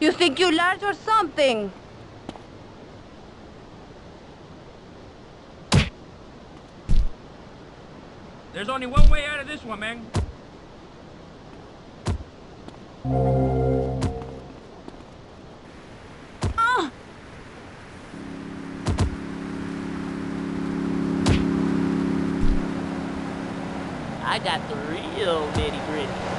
You think you're large or something? There's only one way out of this one, man. Ah! I got the real nitty gritty.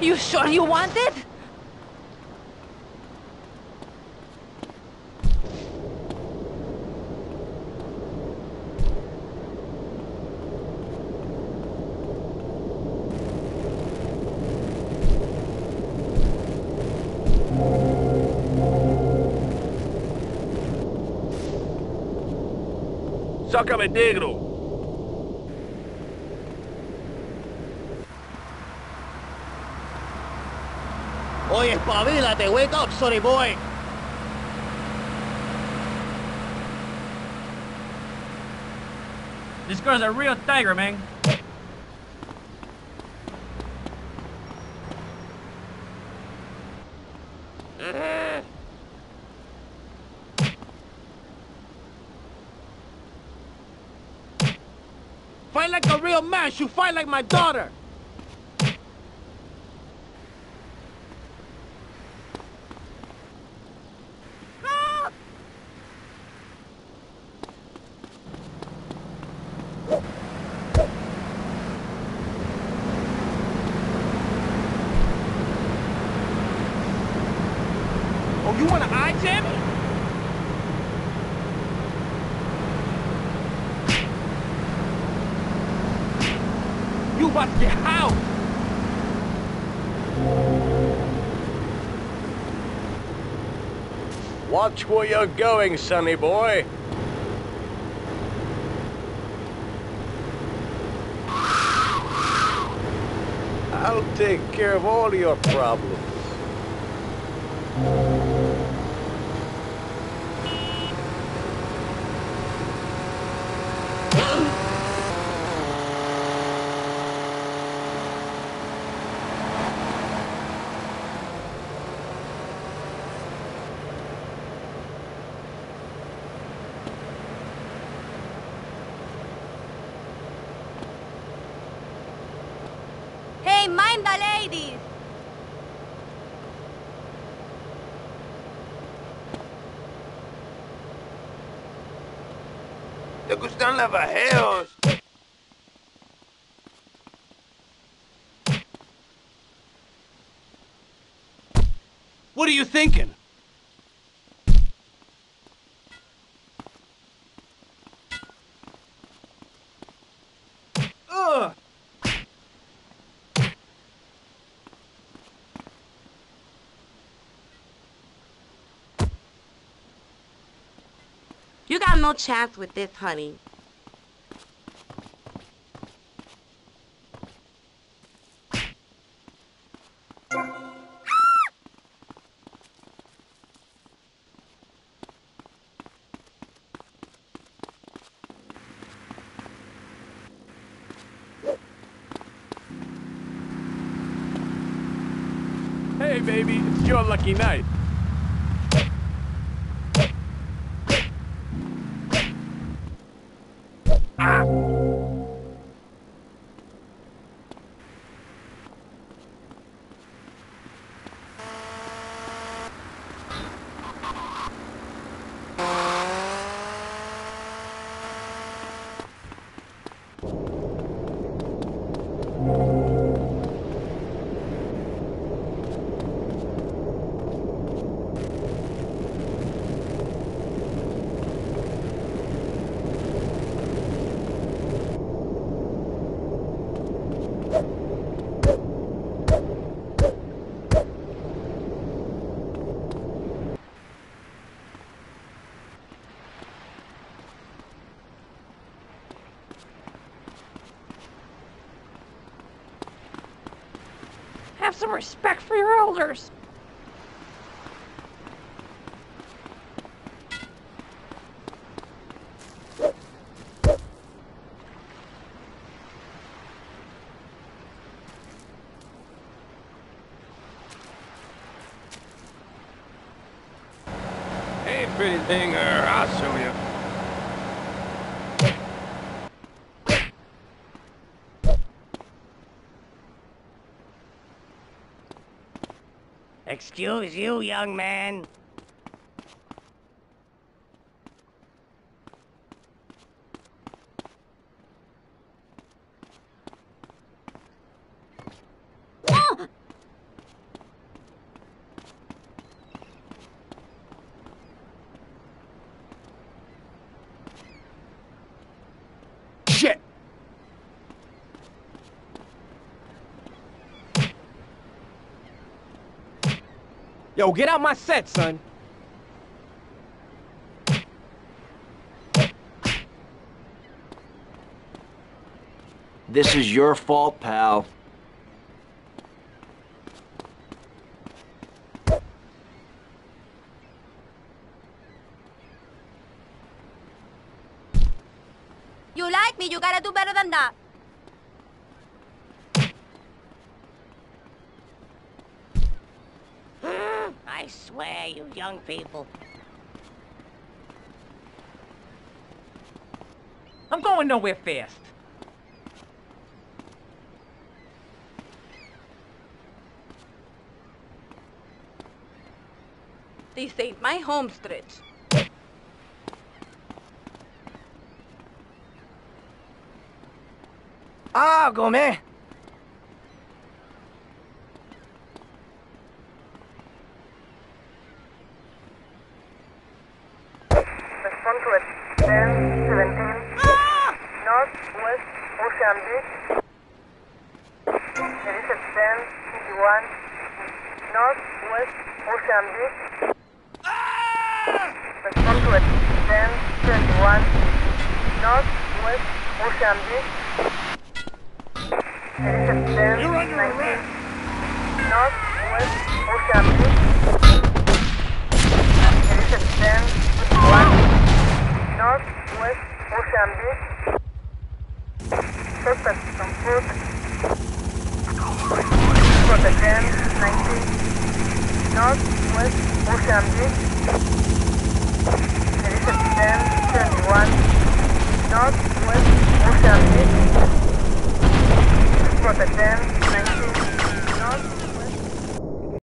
You sure you want it? Sácame negro. Oye, espabilate, wake up, sorry boy. This girl's a real tiger, man. Fight like a real man. You fight like my daughter. Oh, you want to eye jam me? Get out. Watch where you're going, sonny boy. I'll take care of all your problems. Mind the ladies! ¿Te gustan los bajeos? What are you thinking? You got no chance with this, honey. Hey, baby, it's your lucky night. Have some respect for your elders. Hey, pretty thing, uh, I'll show you. Excuse you, young man. Yo, get out my set, son. This is your fault, pal. You like me, you gotta do better than that. I swear, you young people. I'm going nowhere fast. This ain't my home stretch. Ah, go, it. 10, 17, Northwest Ocean Beach. There is a 10, 51, Northwest Ocean Beach. To it. 10, 21, Northwest Ocean Beach. There is a 10, 19, Northwest Ocean Beach. There is a 10, 51, Northwest Ocean Beach. Suspect on foot. For the 10, 19, Beach. There is 10, 21, Northwest Ocean Beach. For 10,